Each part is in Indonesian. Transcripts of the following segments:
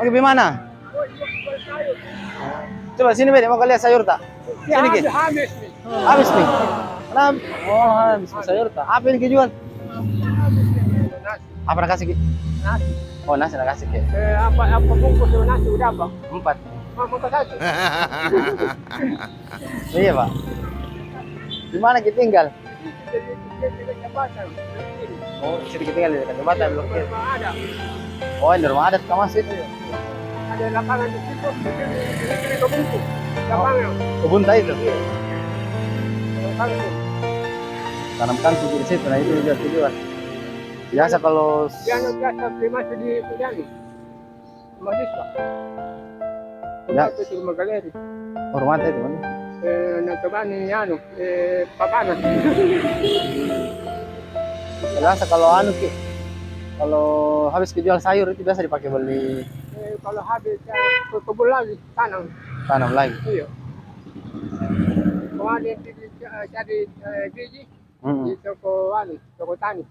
Mau ke mana? Coba sini Bede, mau lihat sayur tak? Sini Ki. habis nih. Habis nih. Kenapa? Oh, habis sayur tak? Apa ini Ki jual? Nasi. Apa nak kasih Ki? Nasi. Oh, nasi nak kasih Ki. Eh, apa apa bungkus nasi udah apa? Empat. Iya Pak. Di mana Ki tinggal? Oh, sini Ki tinggal di dekat jembatan Blok. Oh, ini rumah adat kamu masih Ada lapangan di situ. Ini ke bungkus. Lapangan. kebun tadi itu. Lapangan. Tanam kangkung di situ, nah itu juga tujuan. Biasa kalau Yang biasa terima di Pudani. Mahasiswa. Ya. Itu di rumah galeri. hormat itu kan. Eh, ni ano, eh, papanas. Biasa kalau anu Ki, kalau habis kejual sayur itu biasa dipakai beli Eh, kalau habis ya, ke kebun lagi, tanam. tanam lagi. Iya. Kemarin cari eh, biji Hmm. di toko anu, toko tani,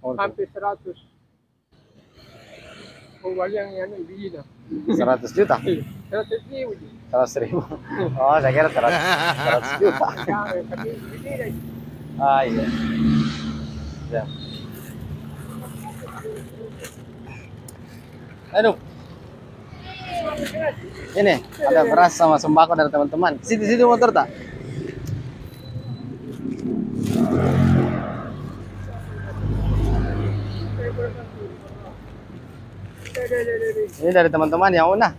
Oh, hampir 100. Kembali yang anu bijinya. 100 juta, Iya, 100 ribu. 100 ribu. Oh, saya kira 100, 100 juta. Ya, eh, biji. Ah iya. Ya. Aduh. Ini ada beras sama sembako dari teman-teman. Situ situ motor tak? Ini dari teman-teman yang una.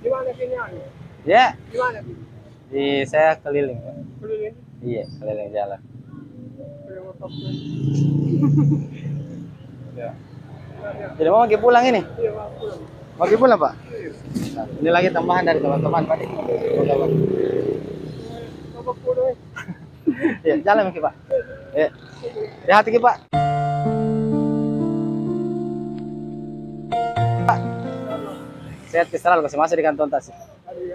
Di mana sini anu? Ya, sini? di saya keliling. Keliling. Iya, keliling jalan. Ya. Jadi mau pergi pulang ini? Iya, pulang. Mau pulang, Pak? Ini lagi tambahan dari teman-teman, Pak. Pulang. Ya, jalan Ki, Pak. Ya. Ya, hati Ki, Pak. Pak. Sehat ke selalu, kasih masih di kantong tas. Hari